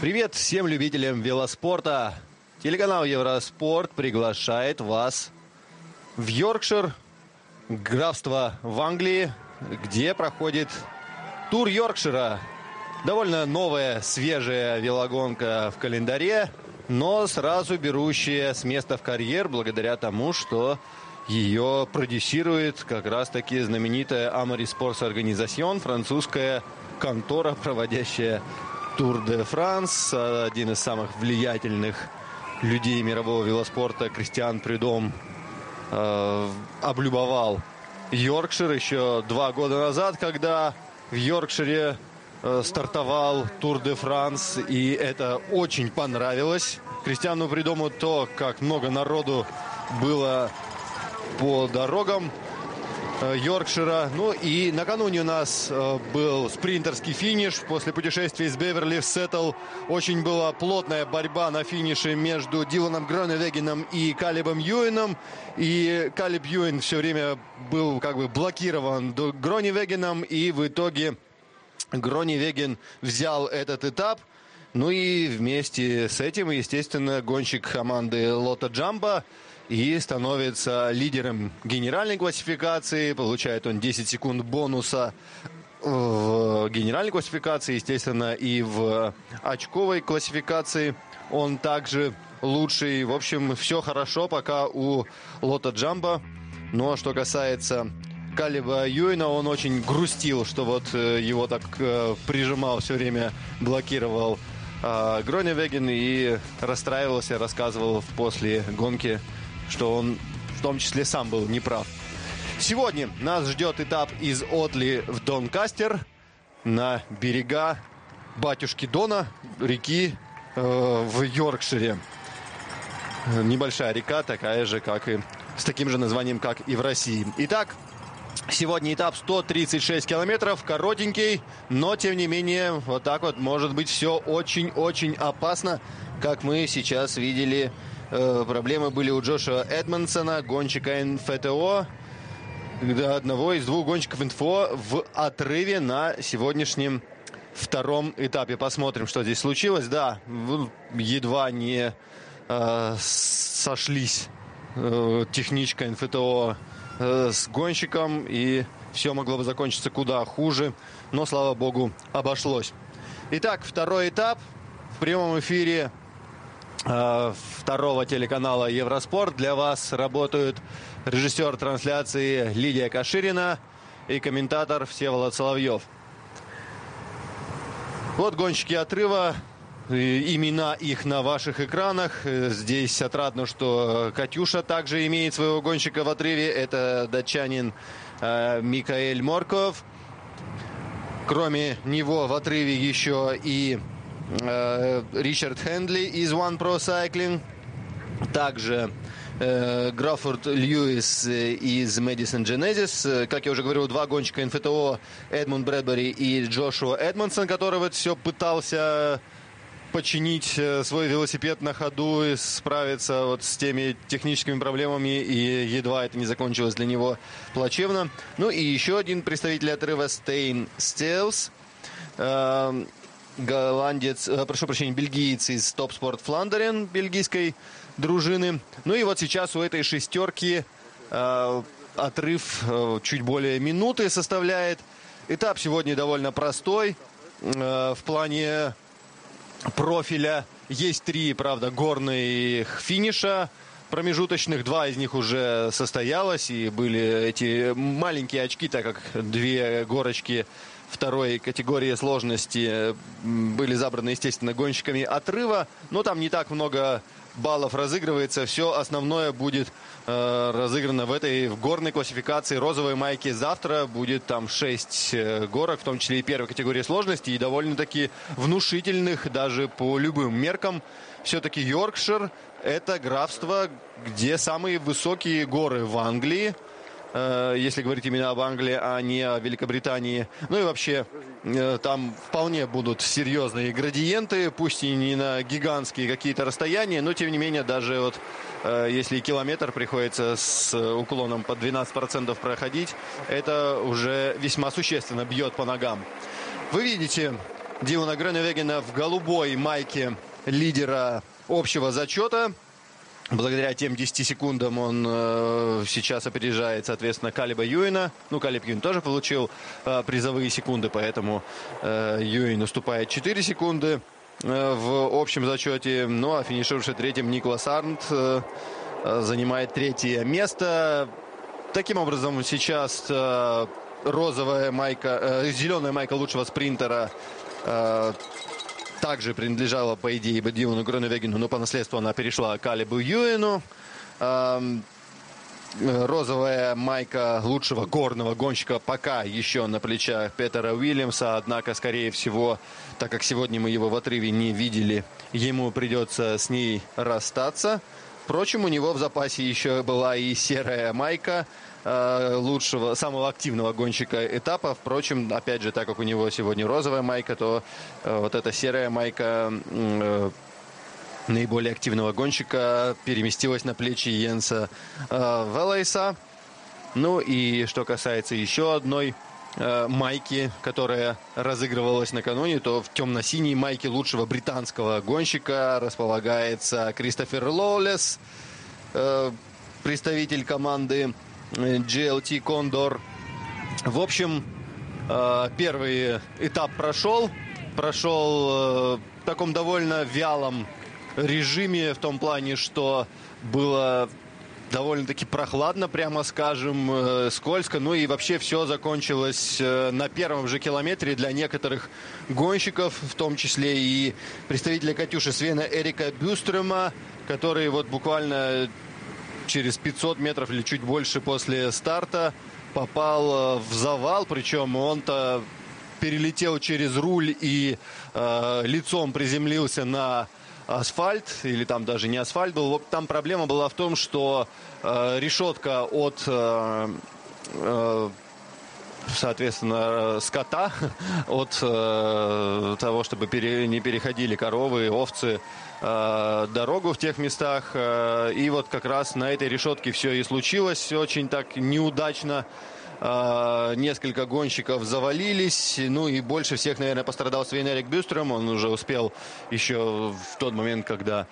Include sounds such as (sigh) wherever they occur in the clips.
Привет всем любителям велоспорта. Телеканал Евроспорт приглашает вас в Йоркшир, графство в Англии, где проходит тур Йоркшира. Довольно новая, свежая велогонка в календаре, но сразу берущая с места в карьер благодаря тому, что ее продюсирует как раз-таки знаменитая Amari Sports Organization, французская контора, проводящая Тур де Франс, один из самых влиятельных людей мирового велоспорта, Кристиан Придом, э, облюбовал Йоркшир еще два года назад, когда в Йоркшире э, стартовал Тур де Франс, и это очень понравилось. Кристиану Придому то, как много народу было по дорогам Йоркшира. Ну и накануне у нас э, был спринтерский финиш после путешествия из Беверли в Сеттл. Очень была плотная борьба на финише между Диланом Гроневегином и Калибом Юином. И Калиб Юин все время был как бы блокирован Гроневегином. И в итоге Гроневеген взял этот этап. Ну и вместе с этим, естественно, гонщик команды Лота Джамба и становится лидером генеральной классификации. Получает он 10 секунд бонуса в генеральной классификации, естественно, и в очковой классификации он также лучший. В общем, все хорошо пока у Лота Джамба. Ну а что касается Калиба Юина, он очень грустил, что вот э, его так э, прижимал все время, блокировал э, Гроневеген и расстраивался, рассказывал после гонки что он в том числе сам был неправ. Сегодня нас ждет этап из Отли в Донкастер на берега батюшки Дона, реки э, в Йоркшире. Небольшая река, такая же, как и с таким же названием, как и в России. Итак, Сегодня этап 136 километров, коротенький, но тем не менее, вот так вот может быть все очень-очень опасно, как мы сейчас видели проблемы были у Джоша Эдмонсона, гонщика НФТО, одного из двух гонщиков НФО в отрыве на сегодняшнем втором этапе. Посмотрим, что здесь случилось. Да, едва не э, сошлись э, техничка НФТО э, с гонщиком, и все могло бы закончиться куда хуже, но, слава богу, обошлось. Итак, второй этап в прямом эфире Э, второго телеканала Евроспорт. Для вас работают режиссер трансляции Лидия Каширина и комментатор Всеволод Соловьев. Вот гонщики отрыва. Имена их на ваших экранах. Здесь отрадно, что Катюша также имеет своего гонщика в отрыве. Это датчанин э, Микаэль Морков. Кроме него в отрыве еще и Э, Ричард Хендли из One Pro Cycling. Также э, Граффорд Льюис э, из Madison Genesis. Как я уже говорил, два гонщика НФТО Эдмунд Брэдбери и Джошуа Эдмонсон, который вот все пытался починить свой велосипед на ходу и справиться вот с теми техническими проблемами, и едва это не закончилось для него плачевно. Ну и еще один представитель отрыва Стейн Стелс голландец, э, прошу прощения, бельгиец из Топ Спорт Фландерен, бельгийской дружины. Ну и вот сейчас у этой шестерки э, отрыв э, чуть более минуты составляет. Этап сегодня довольно простой. Э, в плане профиля есть три, правда, горных финиша промежуточных. Два из них уже состоялось, и были эти маленькие очки, так как две горочки второй категории сложности э, были забраны, естественно, гонщиками отрыва. Но там не так много баллов разыгрывается. Все основное будет э, разыграно в этой в горной классификации розовой майки. Завтра будет там 6 э, горок, в том числе и первой категории сложности, и довольно-таки внушительных даже по любым меркам. Все-таки Йоркшир – это графство, где самые высокие горы в Англии – если говорить именно об Англии, а не о Великобритании. Ну и вообще, э, там вполне будут серьезные градиенты, пусть и не на гигантские какие-то расстояния, но тем не менее, даже вот э, если километр приходится с уклоном под 12% проходить, это уже весьма существенно бьет по ногам. Вы видите Дилана Греневегена в голубой майке лидера общего зачета. Благодаря тем 10 секундам он э, сейчас опережает, соответственно, Калиба Юина. Ну, Калиб Юин тоже получил э, призовые секунды, поэтому э, Юин уступает 4 секунды э, в общем зачете. Ну, а финишировавший третьим Николас Арнт э, э, занимает третье место. Таким образом, сейчас э, розовая майка, э, зеленая майка лучшего спринтера э, также принадлежала, по идее, Дилану Гроневегину, но по наследству она перешла Калибу Юину. Розовая майка лучшего горного гонщика пока еще на плечах Петера Уильямса. Однако, скорее всего, так как сегодня мы его в отрыве не видели, ему придется с ней расстаться. Впрочем, у него в запасе еще была и серая майка Э, лучшего, самого активного гонщика этапа. Впрочем, опять же, так как у него сегодня розовая майка, то э, вот эта серая майка э, наиболее активного гонщика переместилась на плечи Йенса Велейса. Ну и что касается еще одной майки, которая разыгрывалась накануне, то в темно-синей майке лучшего британского гонщика располагается Кристофер Лоулес, представитель команды GLT Condor. В общем, э, первый этап прошел. Прошел э, в таком довольно вялом режиме, в том плане, что было довольно-таки прохладно, прямо скажем, э, скользко. Ну и вообще все закончилось на первом же километре для некоторых гонщиков, в том числе и представителя Катюши Свена Эрика Бюстрема, который вот буквально через 500 метров или чуть больше после старта попал э, в завал, причем он-то перелетел через руль и э, лицом приземлился на асфальт, или там даже не асфальт был. Там проблема была в том, что э, решетка от э, э, соответственно, скота (laughs) от э, того, чтобы пере, не переходили коровы, овцы э, дорогу в тех местах. Э, и вот как раз на этой решетке все и случилось очень так неудачно. Uh, несколько гонщиков завалились. Ну и больше всех, наверное, пострадал Свейн Эрик Бюстром. Он уже успел еще в тот момент, когда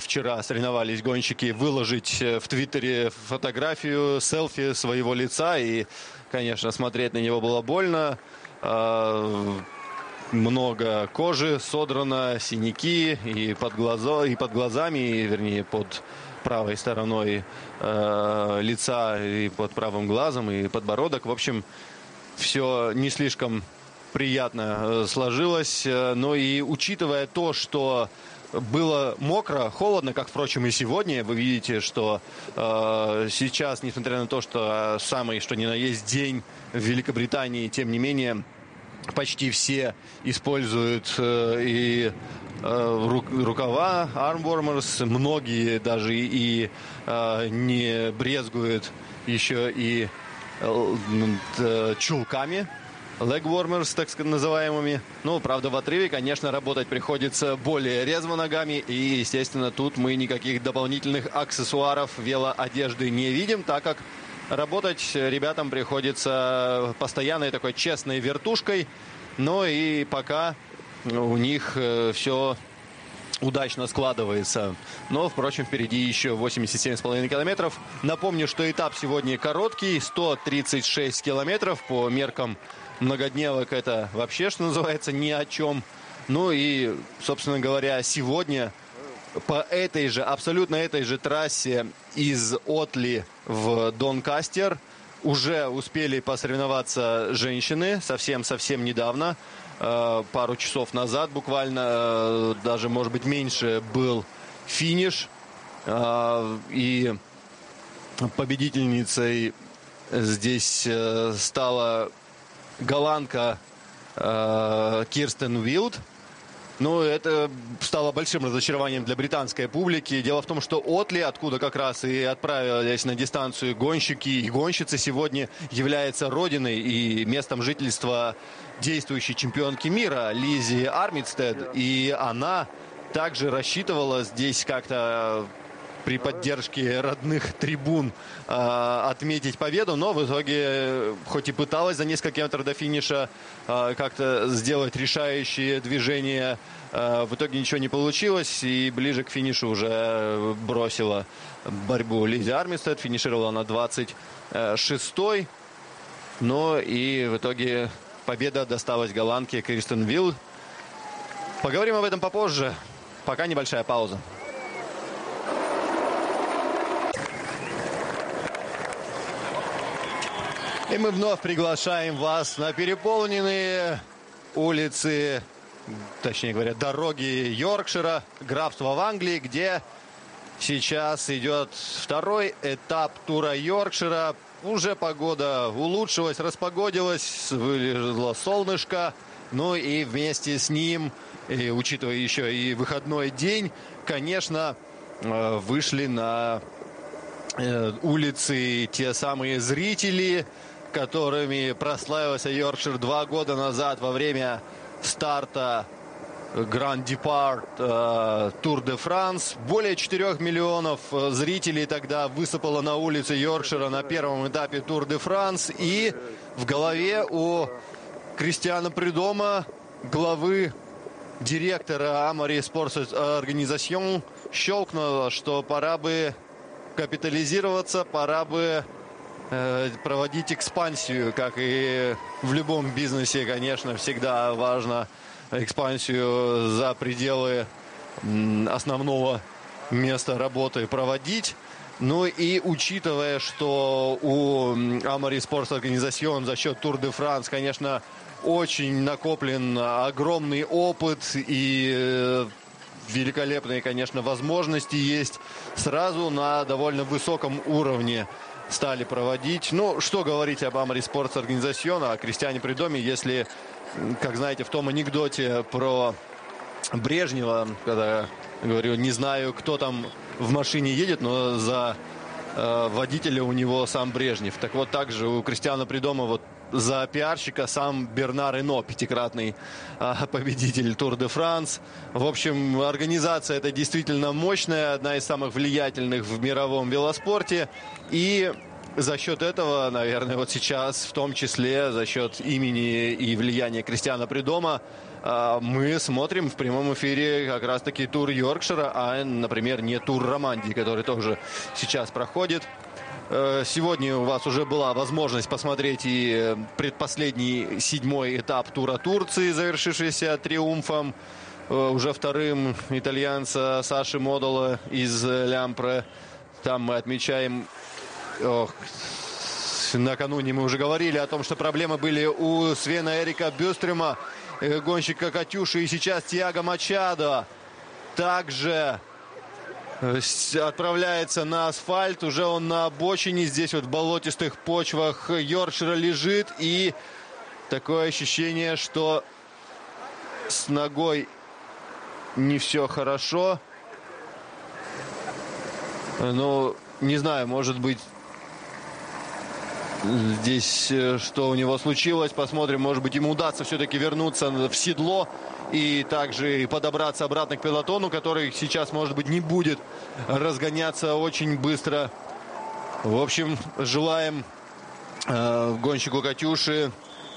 вчера соревновались гонщики, выложить в Твиттере фотографию, селфи своего лица. И, конечно, смотреть на него было больно. Uh, много кожи содрано, синяки и под, глазо, и под глазами, и, вернее, под правой стороной э, лица и под правым глазом, и подбородок. В общем, все не слишком приятно э, сложилось. Э, но и учитывая то, что было мокро, холодно, как, впрочем, и сегодня. Вы видите, что э, сейчас, несмотря на то, что самый, что ни на есть день в Великобритании, тем не менее, почти все используют э, и э, рукава Armwarmers, многие даже и э, не брезгуют еще и чулками legwarmers, так называемыми. Ну, правда, в отрыве, конечно, работать приходится более резво ногами. И, естественно, тут мы никаких дополнительных аксессуаров велоодежды не видим, так как работать ребятам приходится постоянной такой честной вертушкой. Но и пока у них э, все удачно складывается. Но, впрочем, впереди еще 87,5 километров. Напомню, что этап сегодня короткий, 136 километров по меркам многодневок. Это вообще, что называется, ни о чем. Ну и, собственно говоря, сегодня по этой же, абсолютно этой же трассе из Отли в Донкастер уже успели посоревноваться женщины совсем-совсем недавно. Э, пару часов назад буквально, э, даже, может быть, меньше был финиш. Э, и победительницей здесь стала голландка Кирстен Уилд – ну, это стало большим разочарованием для британской публики. Дело в том, что Отли, откуда как раз и отправились на дистанцию гонщики и гонщицы, сегодня является родиной и местом жительства действующей чемпионки мира Лизи Армитстед. И она также рассчитывала здесь как-то при поддержке родных трибун э, отметить победу, но в итоге, хоть и пыталась за несколько километров до финиша э, как-то сделать решающие движения, э, в итоге ничего не получилось, и ближе к финишу уже бросила борьбу Лизи Армистед, финишировала на 26-й, но и в итоге победа досталась голландке Кристен Вилл. Поговорим об этом попозже. Пока небольшая пауза. И мы вновь приглашаем вас на переполненные улицы, точнее говоря, дороги Йоркшира, графства в Англии, где сейчас идет второй этап тура Йоркшира. Уже погода улучшилась, распогодилась, вылезло солнышко. Ну и вместе с ним, и учитывая еще и выходной день, конечно, э, вышли на э, улицы те самые зрители, которыми прославился Йоркшир два года назад во время старта Гранд Департ Тур де Франс. Более 4 миллионов э, зрителей тогда высыпало на улицы Йоркшира на первом этапе Тур де Франс. И в голове у Кристиана Придома, главы директора Амари Спортс Организацион, щелкнуло, что пора бы капитализироваться, пора бы проводить экспансию, как и в любом бизнесе, конечно, всегда важно экспансию за пределы основного места работы проводить. Ну и учитывая, что у Амари Спортс Организацион за счет Тур де Франс, конечно, очень накоплен огромный опыт и э, великолепные, конечно, возможности есть сразу на довольно высоком уровне стали проводить. Ну, что говорить об Амари Спортс Организациона, о Кристиане Придоме, если, как знаете, в том анекдоте про Брежнева, когда говорю, не знаю, кто там в машине едет, но за э, водителя у него сам Брежнев. Так вот, также у Кристиана Придома вот за пиарщика сам Бернар Ино, пятикратный а, победитель Тур де Франс. В общем, организация это действительно мощная, одна из самых влиятельных в мировом велоспорте. И за счет этого, наверное, вот сейчас, в том числе за счет имени и влияния Кристиана Придома, а, мы смотрим в прямом эфире как раз-таки тур Йоркшира, а, например, не тур Романдии, который тоже сейчас проходит. Э, сегодня у вас уже была возможность посмотреть и предпоследний седьмой этап тура Турции, завершившийся триумфом э, уже вторым итальянца Саши Модола из Лямпре. Там мы отмечаем... Ох, накануне мы уже говорили о том, что проблемы были у Свена Эрика Бюстрема, э, гонщика Катюши, и сейчас Тиаго Мачадо. Также Э, отправляется на асфальт. Уже он на обочине. Здесь вот в болотистых почвах Йоршира лежит. И такое ощущение, что с ногой не все хорошо. Ну, не знаю, может быть, здесь э, что у него случилось. Посмотрим, может быть, ему удастся все-таки вернуться в седло и также подобраться обратно к пилотону, который сейчас, может быть, не будет разгоняться очень быстро. В общем, желаем э, гонщику Катюши,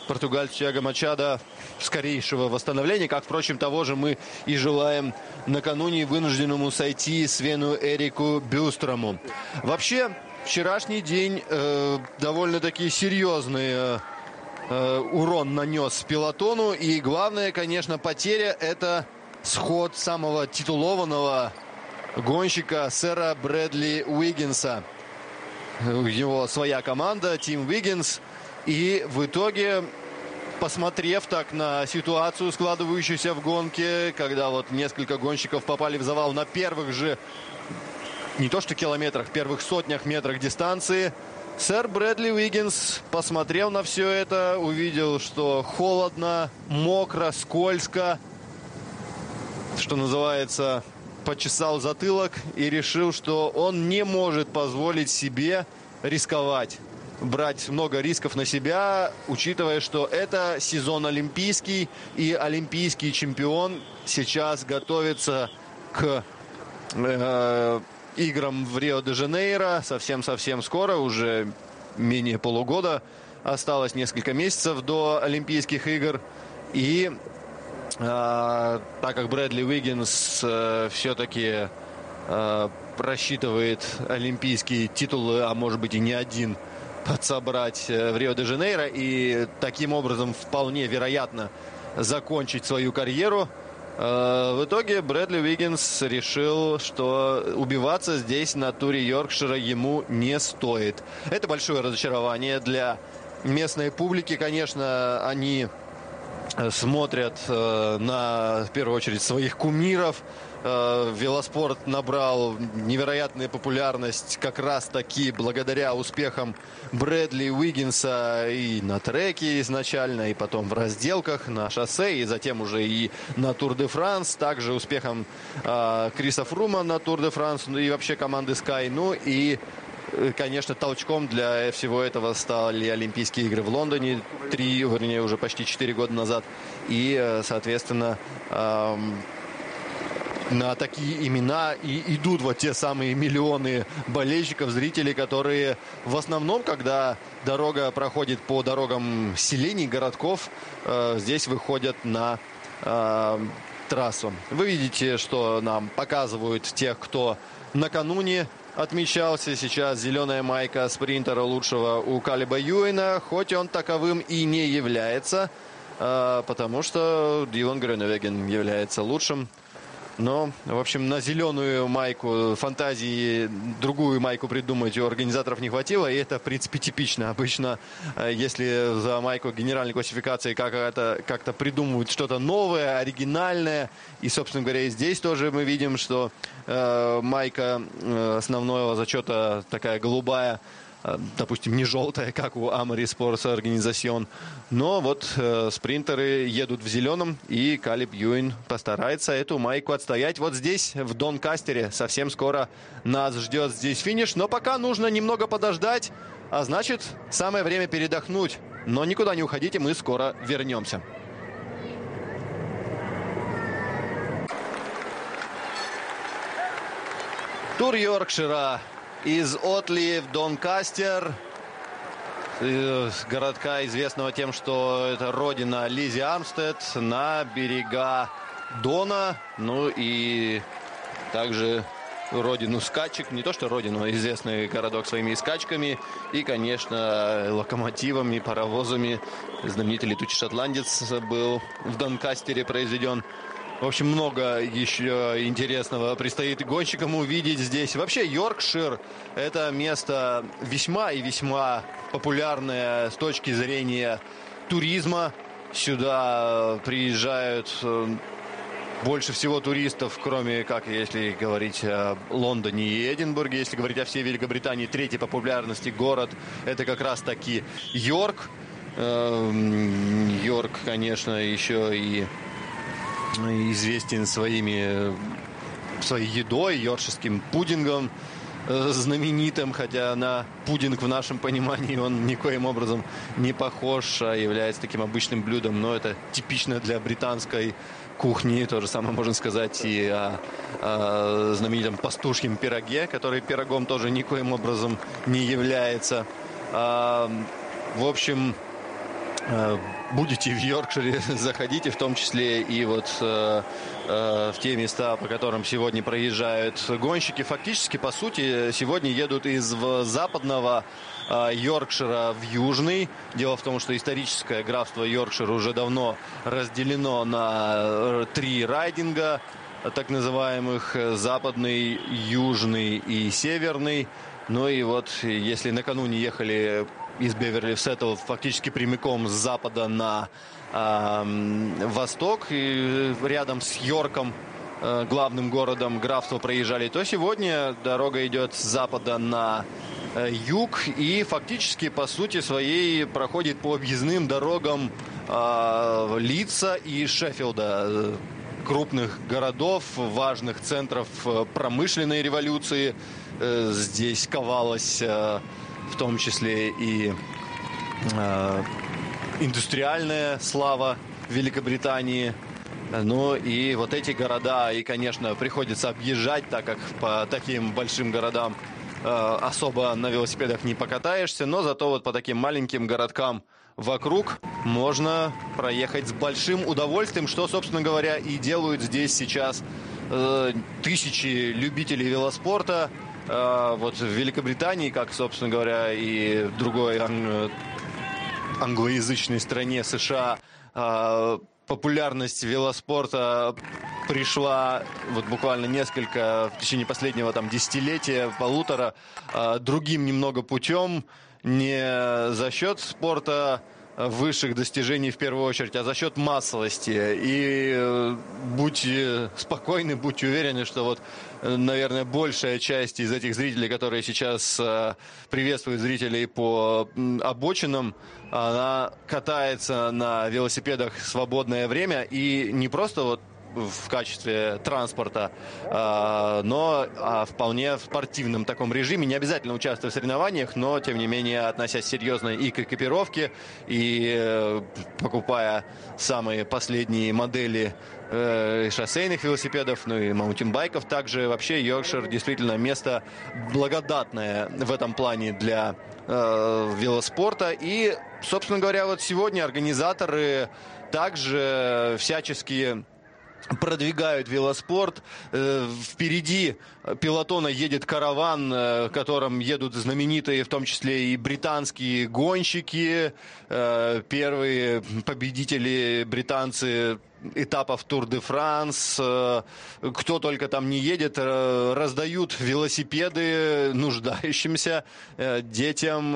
португальцу Тиаго Мачада скорейшего восстановления, как, впрочем, того же мы и желаем накануне вынужденному сойти Свену Эрику Бюстрому. Вообще, вчерашний день э, довольно-таки серьезные Э, урон нанес пилотону. И главная, конечно, потеря – это сход самого титулованного гонщика сэра Брэдли Уиггинса. У него своя команда, Тим Уиггинс. И в итоге, посмотрев так на ситуацию, складывающуюся в гонке, когда вот несколько гонщиков попали в завал на первых же, не то что километрах, первых сотнях метрах дистанции – Сэр Брэдли Уиггинс посмотрел на все это, увидел, что холодно, мокро, скользко, что называется, почесал затылок и решил, что он не может позволить себе рисковать, брать много рисков на себя, учитывая, что это сезон олимпийский, и олимпийский чемпион сейчас готовится к э, играм в Рио-де-Жанейро. Совсем-совсем скоро, уже менее полугода. Осталось несколько месяцев до Олимпийских игр. И э, так как Брэдли Уиггинс э, все-таки э, просчитывает олимпийские титулы, а может быть и не один, подсобрать э, в Рио-де-Жанейро. И таким образом вполне вероятно закончить свою карьеру. Э, в итоге Брэдли Уиггинс решил, что убиваться здесь на туре Йоркшира ему не стоит. Это большое разочарование для местной публики. Конечно, они смотрят э, на, в первую очередь, своих кумиров, Э, велоспорт набрал невероятную популярность как раз-таки благодаря успехам Брэдли Уиггинса и на треке изначально, и потом в разделках на шоссе, и затем уже и на Тур де Франс, также успехом э, Криса Фрума на Тур де Франс, ну и вообще команды Sky, ну и э, конечно, толчком для всего этого стали Олимпийские игры в Лондоне три, вернее, уже почти четыре года назад. И, э, соответственно, на такие имена и идут вот те самые миллионы болельщиков, зрителей, которые в основном, когда дорога проходит по дорогам селений, городков, э, здесь выходят на э, трассу. Вы видите, что нам показывают тех, кто накануне отмечался. Сейчас зеленая майка спринтера лучшего у Калиба Юэна, хоть он таковым и не является, э, потому что Дилан Грюневеген является лучшим но, в общем, на зеленую майку фантазии другую майку придумать у организаторов не хватило. И это, в принципе, типично. Обычно, э, если за майку генеральной классификации как-то как придумывают что-то новое, оригинальное. И, собственно говоря, и здесь тоже мы видим, что э, майка э, основного зачета такая голубая допустим, не желтая, как у Амари Sports Organization. Но вот э, спринтеры едут в зеленом, и Калиб Юин постарается эту майку отстоять. Вот здесь, в Донкастере, совсем скоро нас ждет здесь финиш. Но пока нужно немного подождать, а значит, самое время передохнуть. Но никуда не уходите, мы скоро вернемся. Тур Йоркшира из Отли в Донкастер. Городка, известного тем, что это родина Лизи Армстед на берега Дона. Ну и также родину скачек. Не то, что родину, а известный городок своими скачками. И, конечно, локомотивами, паровозами. Знаменитый летучий шотландец был в Донкастере произведен. В общем, много еще интересного предстоит гонщикам увидеть здесь. Вообще, Йоркшир – это место весьма и весьма популярное с точки зрения туризма. Сюда приезжают э, больше всего туристов, кроме, как если говорить о Лондоне и Эдинбурге, если говорить о всей Великобритании, третий по популярности город, это как раз таки Йорк. Эм, Йорк, конечно, еще и известен своими своей едой, йоркширским пудингом э, знаменитым, хотя на пудинг в нашем понимании он никоим образом не похож, а является таким обычным блюдом, но это типично для британской кухни. То же самое можно сказать и о, о знаменитом пастушьем пироге, который пирогом тоже никоим образом не является. В общем, Э, будете в Йоркшире, (laughs) заходите, в том числе и вот э, э, в те места, по которым сегодня проезжают гонщики. Фактически, по сути, сегодня едут из западного э, Йоркшира в южный. Дело в том, что историческое графство Йоркшир уже давно разделено на э, три райдинга, так называемых э, западный, южный и северный. Ну и вот, если накануне ехали из Беверли в Сеттл фактически прямиком с запада на э, восток. И рядом с Йорком, э, главным городом графства, проезжали, то сегодня дорога идет с запада на э, юг и фактически по сути своей проходит по объездным дорогам э, Лица и Шеффилда крупных городов, важных центров э, промышленной революции. Э, здесь ковалась э, в том числе и э, индустриальная слава Великобритании. Ну и вот эти города, и, конечно, приходится объезжать, так как по таким большим городам э, особо на велосипедах не покатаешься, но зато вот по таким маленьким городкам вокруг можно проехать с большим удовольствием, что, собственно говоря, и делают здесь сейчас э, тысячи любителей велоспорта. Э, вот в Великобритании, как, собственно говоря, и в другой ан- англоязычной стране США, э, популярность велоспорта пришла вот буквально несколько в течение последнего там десятилетия, полутора, э, другим немного путем, не за счет спорта высших достижений в первую очередь, а за счет массовости. И будьте спокойны, будьте уверены, что вот, наверное, большая часть из этих зрителей, которые сейчас э, приветствуют зрителей по обочинам, она катается на велосипедах в свободное время. И не просто вот в качестве транспорта, а, но а, вполне в спортивном таком режиме. Не обязательно участвуя в соревнованиях, но, тем не менее, относясь серьезно и к экипировке, и э, покупая самые последние модели э, шоссейных велосипедов, ну и маунтинбайков также. Вообще Йоркшир действительно место благодатное в этом плане для э, велоспорта. И, собственно говоря, вот сегодня организаторы также всячески продвигают велоспорт. Э, впереди пилотона едет караван, э, в котором едут знаменитые, в том числе и британские гонщики. Э, первые победители британцы этапов Тур де Франс, э, кто только там не едет, э, раздают велосипеды нуждающимся э, детям,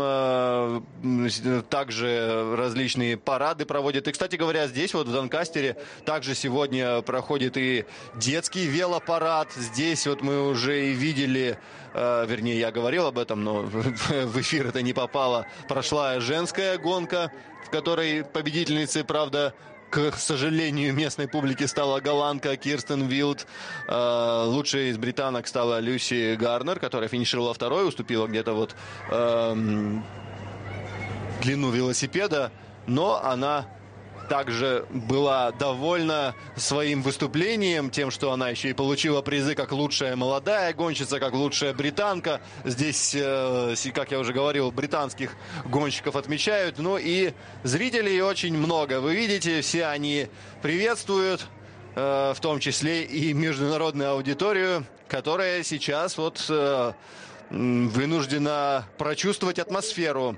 также различные парады проводят. И, кстати говоря, здесь вот в Донкастере также сегодня проходит и детский велопарад. Здесь вот мы уже и видели вернее, я говорил об этом, но в эфир это не попало. Прошла женская гонка, в которой победительницей, правда, к сожалению, местной публике стала голландка Кирстен Вилд. Э, лучшей из британок стала Люси Гарнер, которая финишировала второй, уступила где-то вот эм, длину велосипеда, но она также была довольна своим выступлением, тем, что она еще и получила призы как лучшая молодая гонщица, как лучшая британка. Здесь, э, как я уже говорил, британских гонщиков отмечают. Ну и зрителей очень много. Вы видите, все они приветствуют, э, в том числе и международную аудиторию, которая сейчас вот э, вынуждена прочувствовать атмосферу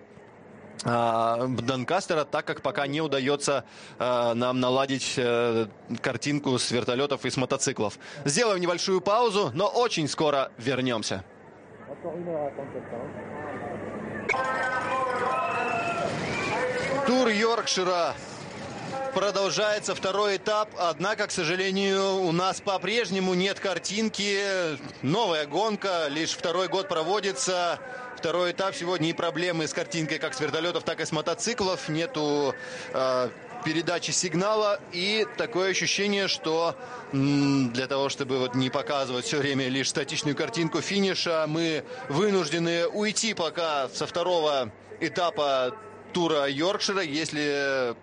Донкастера, так как пока не удается э, нам наладить э, картинку с вертолетов и с мотоциклов. Сделаем небольшую паузу, но очень скоро вернемся. Тур Йоркшира продолжается второй этап, однако, к сожалению, у нас по-прежнему нет картинки. Новая гонка, лишь второй год проводится. Второй этап. Сегодня и проблемы с картинкой как с вертолетов, так и с мотоциклов. Нету э, передачи сигнала. И такое ощущение, что для того, чтобы вот не показывать все время лишь статичную картинку финиша, мы вынуждены уйти пока со второго этапа тура Йоркшира, если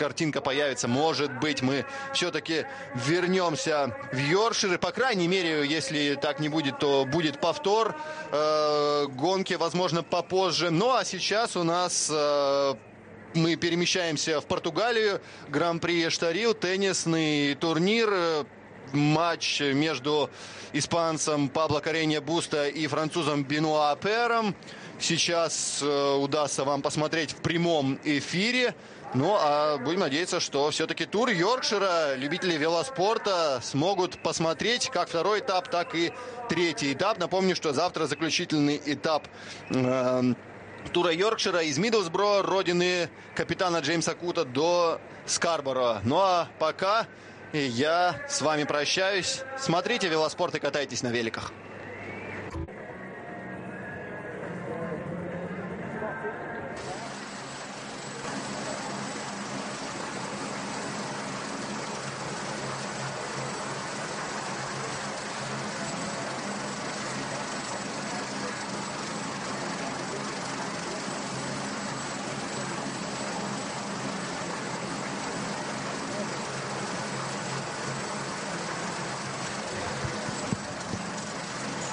картинка появится. Может быть, мы все-таки вернемся в Йоркшир. По крайней мере, если так не будет, то будет повтор э, гонки, возможно, попозже. Ну, а сейчас у нас... Э, мы перемещаемся в Португалию. Гран-при Эштарил, теннисный турнир матч между испанцем Пабло Каренья Буста и французом Бенуа Пером. Сейчас э, удастся вам посмотреть в прямом эфире. Ну, а будем надеяться, что все-таки тур Йоркшира любители велоспорта смогут посмотреть как второй этап, так и третий этап. Напомню, что завтра заключительный этап э, тура Йоркшира из Миддлсбро, родины капитана Джеймса Кута, до Скарборо. Ну, а пока я с вами прощаюсь. Смотрите велоспорт и катайтесь на великах.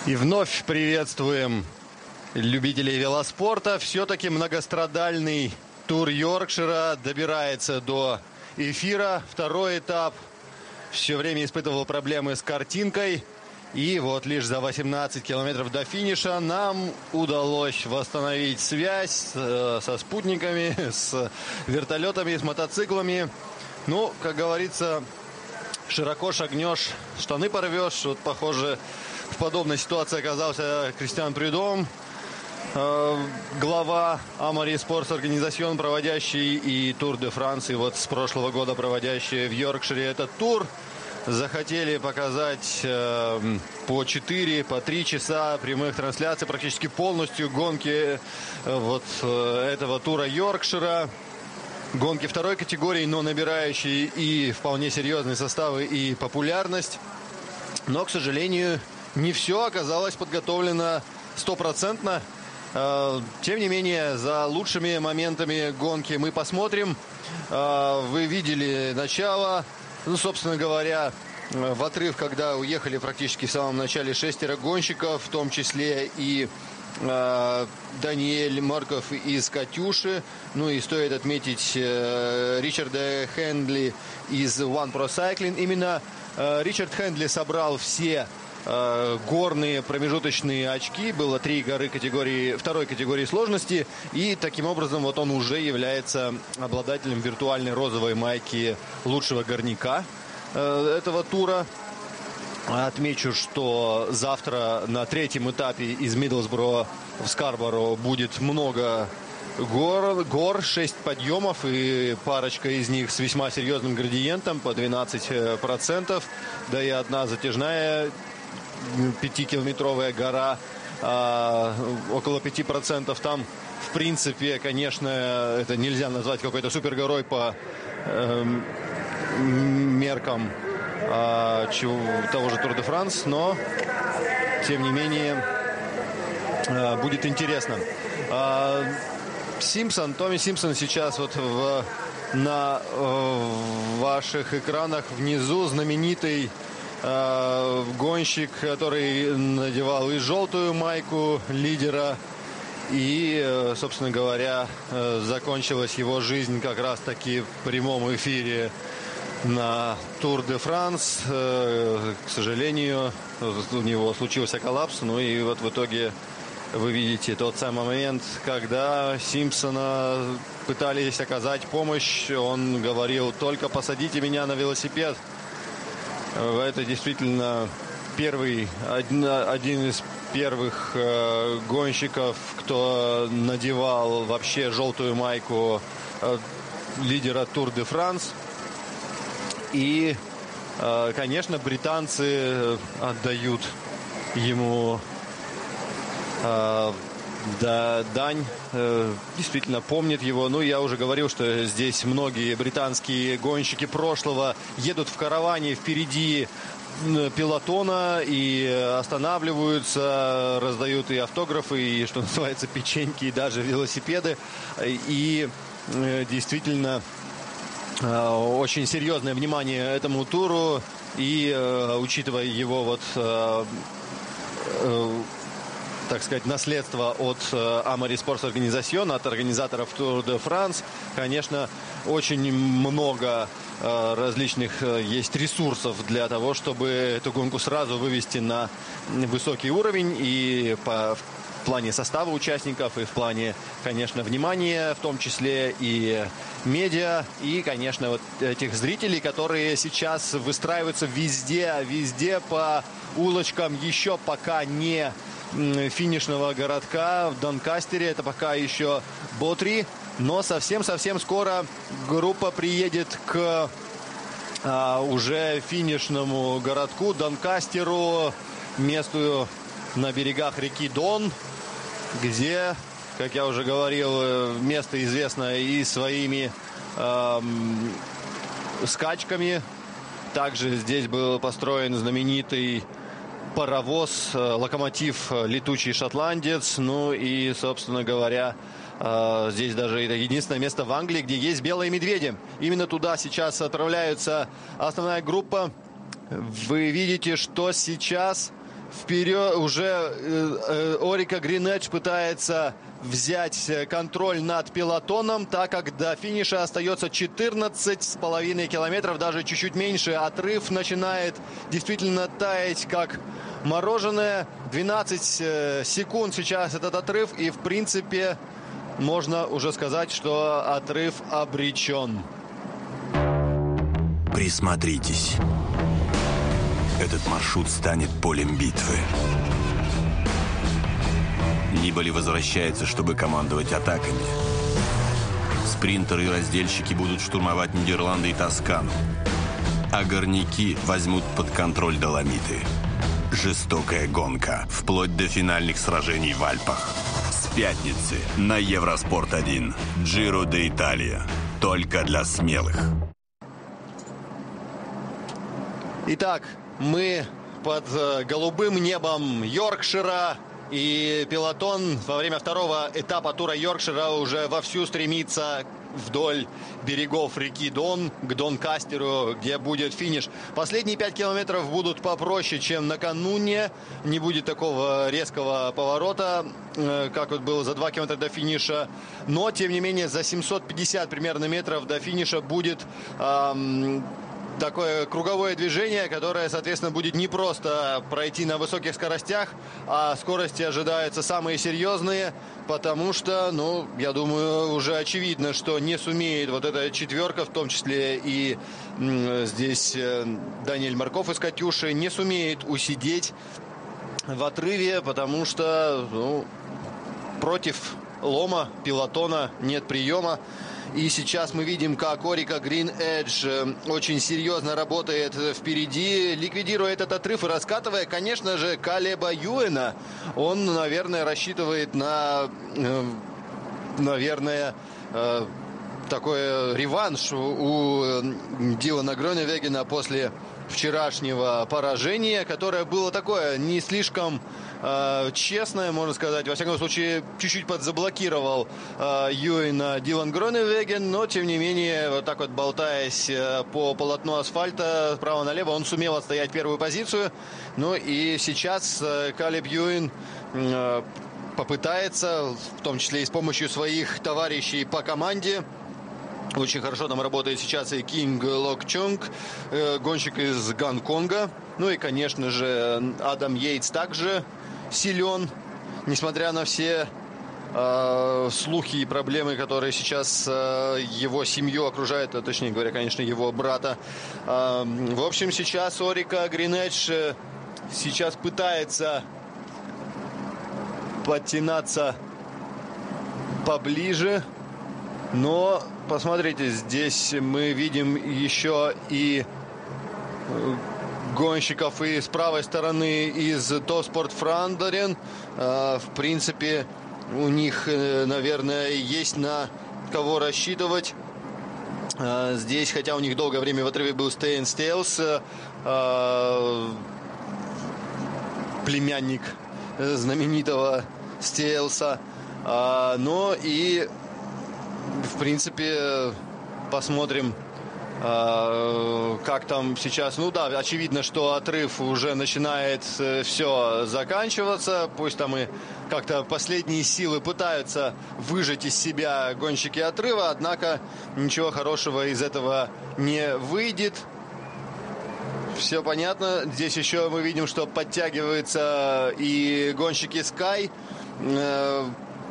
И вновь приветствуем любителей велоспорта. Все-таки многострадальный тур Йоркшира добирается до эфира. Второй этап все время испытывал проблемы с картинкой. И вот лишь за 18 километров до финиша нам удалось восстановить связь э, со спутниками, (laughs) с вертолетами, с мотоциклами. Ну, как говорится, широко шагнешь, штаны порвешь. Вот, похоже, в подобной ситуации оказался Кристиан Придом, э, глава Амари Спортс Организацион, проводящий и Тур де Франции, вот с прошлого года проводящий в Йоркшире этот тур. Захотели показать э, по 4, по 3 часа прямых трансляций, практически полностью гонки э, вот э, этого тура Йоркшира. Гонки второй категории, но набирающие и вполне серьезные составы и популярность. Но, к сожалению, не все оказалось подготовлено стопроцентно. А, тем не менее, за лучшими моментами гонки мы посмотрим. А, вы видели начало. Ну, собственно говоря, в отрыв, когда уехали практически в самом начале шестеро гонщиков, в том числе и э, Даниэль Марков из «Катюши». Ну и стоит отметить э, Ричарда Хендли из One Pro Cycling. Именно э, Ричард Хендли собрал все Э, горные промежуточные очки. Было три горы категории, второй категории сложности. И таким образом вот он уже является обладателем виртуальной розовой майки лучшего горняка э, этого тура. Отмечу, что завтра на третьем этапе из Миддлсбро в Скарборо будет много гор, гор 6 подъемов и парочка из них с весьма серьезным градиентом по 12%. Да и одна затяжная пятикилометровая гора, а, около 5% там. В принципе, конечно, это нельзя назвать какой-то супергорой по э, меркам э, чего, того же Тур де Франс, но, тем не менее, э, будет интересно. Э, Симпсон, Томми Симпсон сейчас вот в, на э, ваших экранах внизу знаменитый Э, гонщик, который надевал и желтую майку лидера, и, э, собственно говоря, э, закончилась его жизнь как раз-таки в прямом эфире на Тур де Франс. К сожалению, у него случился коллапс, ну и вот в итоге вы видите тот самый момент, когда Симпсона пытались оказать помощь. Он говорил, только посадите меня на велосипед. Это действительно первый, один, из первых э, гонщиков, кто надевал вообще желтую майку э, лидера Тур де Франс. И, э, конечно, британцы отдают ему э, да, дань э, действительно помнит его. Ну, я уже говорил, что здесь многие британские гонщики прошлого едут в караване впереди пилотона и останавливаются, раздают и автографы, и, что (laughs) называется, печеньки, и даже велосипеды. И э, действительно э, очень серьезное внимание этому туру. И э, учитывая его вот э, э, так сказать, наследство от Амари Спортс Организацион, от организаторов Тур де Франс. Конечно, очень много э, различных э, есть ресурсов для того, чтобы эту гонку сразу вывести на высокий уровень и по, в плане состава участников и в плане, конечно, внимания, в том числе и медиа, и, конечно, вот этих зрителей, которые сейчас выстраиваются везде, везде по улочкам еще пока не финишного городка в Донкастере. Это пока еще Ботри. Но совсем-совсем скоро группа приедет к а, уже финишному городку Донкастеру, месту на берегах реки Дон, где, как я уже говорил, место известно и своими э, скачками. Также здесь был построен знаменитый паровоз, э, локомотив э, летучий шотландец. Ну и, собственно говоря, э, здесь даже это единственное место в Англии, где есть белые медведи. Именно туда сейчас отправляется основная группа. Вы видите, что сейчас вперед уже э, э, Орика Гринедж пытается взять контроль над пилотоном, так как до финиша остается 14 с половиной километров, даже чуть-чуть меньше. Отрыв начинает действительно таять, как мороженое. 12 э, секунд сейчас этот отрыв, и в принципе можно уже сказать, что отрыв обречен. Присмотритесь. Этот маршрут станет полем битвы. Нибали возвращается, чтобы командовать атаками. Спринтеры и раздельщики будут штурмовать Нидерланды и Тоскану. А горняки возьмут под контроль Доломиты. Жестокая гонка, вплоть до финальных сражений в Альпах. С пятницы на Евроспорт-1. Джиро де Италия. Только для смелых. Итак, мы под э, голубым небом Йоркшира. И пилотон во время второго этапа тура Йоркшира уже вовсю стремится вдоль берегов реки Дон к Донкастеру, где будет финиш. Последние пять километров будут попроще, чем накануне. Не будет такого резкого поворота, э, как вот было за два километра до финиша. Но, тем не менее, за 750 примерно метров до финиша будет эм, такое круговое движение, которое, соответственно, будет не просто пройти на высоких скоростях, а скорости ожидаются самые серьезные, потому что, ну, я думаю, уже очевидно, что не сумеет вот эта четверка, в том числе и здесь э, Даниэль Марков из «Катюши», не сумеет усидеть в отрыве, потому что, ну, против лома, пилотона нет приема. И сейчас мы видим, как Орика Green Edge э, очень серьезно работает впереди, ликвидируя этот отрыв и раскатывая, конечно же, Калеба Юэна. Он, наверное, рассчитывает на, э, наверное, э, такой реванш у Дилана Гроневегена после вчерашнего поражения, которое было такое не слишком э, честное, можно сказать. Во всяком случае, чуть-чуть подзаблокировал э, Юина Дилан Гроневеген, но, тем не менее, вот так вот болтаясь э, по полотну асфальта справа налево, он сумел отстоять первую позицию. Ну и сейчас э, Калиб Юин э, попытается, в том числе и с помощью своих товарищей по команде, очень хорошо там работает сейчас и Кинг Лок Чонг, э, гонщик из Гонконга. Ну и, конечно же, Адам Йейтс также силен, несмотря на все э, слухи и проблемы, которые сейчас э, его семью окружают, а точнее говоря, конечно, его брата. Э, в общем, сейчас Орика Гринедж э, сейчас пытается подтянаться поближе, но посмотрите, здесь мы видим еще и э, гонщиков и с правой стороны из Topsport Vlaanderen. Э, в принципе, у них, э, наверное, есть на кого рассчитывать. Здесь, хотя у них долгое время в отрыве был Стейн Стейлс, племянник знаменитого Стейлса. Но и в принципе, посмотрим, а, как там сейчас. Ну да, очевидно, что отрыв уже начинает э, все заканчиваться. Пусть там и как-то последние силы пытаются выжать из себя гонщики отрыва, однако ничего хорошего из этого не выйдет. Все понятно. Здесь еще мы видим, что подтягиваются и гонщики Sky.